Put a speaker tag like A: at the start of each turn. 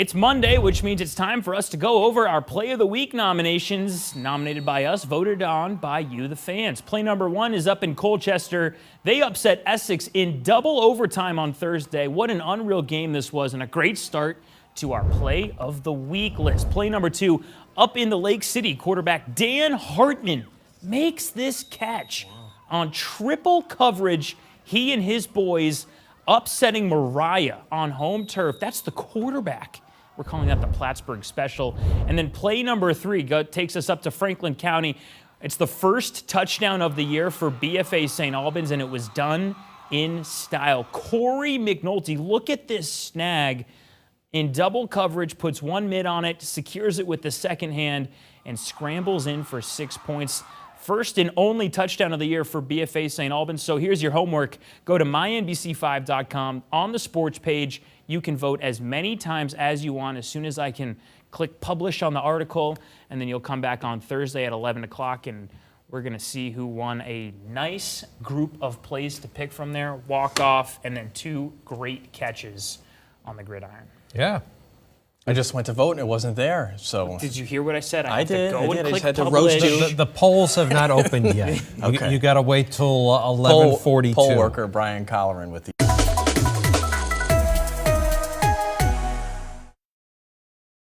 A: It's Monday, which means it's time for us to go over our Play of the Week nominations, nominated by us, voted on by you, the fans. Play number one is up in Colchester. They upset Essex in double overtime on Thursday. What an unreal game this was, and a great start to our Play of the Week list. Play number two, up in the Lake City, quarterback Dan Hartman makes this catch on triple coverage. He and his boys upsetting Moriah on home turf. That's the quarterback. We're calling that the Plattsburgh special. And then play number three go, takes us up to Franklin County. It's the first touchdown of the year for BFA St. Albans, and it was done in style. Corey McNulty, look at this snag in double coverage, puts one mid on it, secures it with the second hand, and scrambles in for six points. First and only touchdown of the year for BFA St. Albans. So here's your homework. Go to mynbc5.com. On the sports page, you can vote as many times as you want. As soon as I can click publish on the article, and then you'll come back on Thursday at 11 o'clock, and we're going to see who won a nice group of plays to pick from there walk off, and then two great catches on the gridiron.
B: Yeah.
C: I just went to vote and it wasn't there. So
A: Did you hear what I said?
C: I
A: have to
C: did,
A: go
C: I
A: and
C: did. I
A: click
C: just had to
A: publish.
C: roast you.
B: The, the polls have not opened yet.
C: Okay.
B: You, you got to wait till uh,
C: poll,
B: 11:42.
C: poll worker Brian Colleran with the